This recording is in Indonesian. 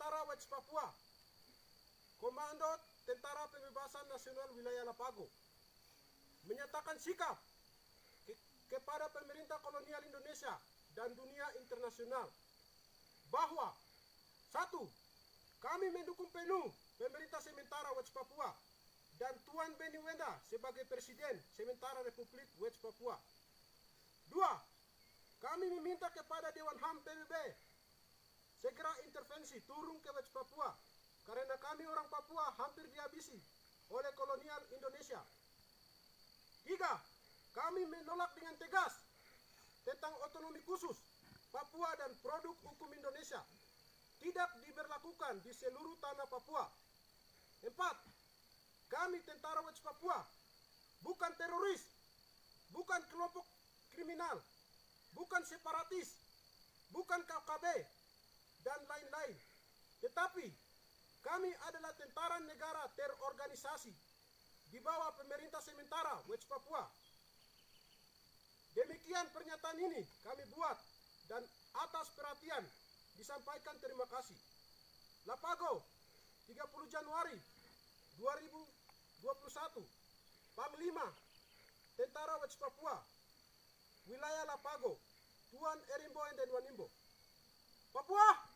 West Papua, Komando Tentara Pembebasan Nasional Wilayah Lapago, menyatakan sikap ke- kepada pemerintah kolonial Indonesia dan dunia internasional bahwa satu, kami mendukung penuh pemerintah sementara West Papua dan Tuan Beni Wenda sebagai Presiden sementara Republik West Papua. Dua, kami meminta kepada Dewan HAM PBB segera intervensi turun ke West Papua. Karena kami orang Papua hampir dihabisi oleh kolonial Indonesia. Tiga, kami menolak dengan tegas tentang otonomi khusus Papua dan produk hukum Indonesia. Tidak diberlakukan di seluruh tanah Papua. Empat, kami tentara West Papua. Bukan teroris, bukan kelompok kriminal, bukan separatis, bukan KKB, dan lain-lain. Tetapi kami adalah tentara negara terorganisasi di bawah pemerintah sementara West Papua. Demikian pernyataan ini kami buat dan atas perhatian disampaikan terima kasih. Lapago, 30 Januari 2021, Panglima Tentara West Papua, wilayah Lapago, Tuan Erimbo dan Wanimbo. Papua!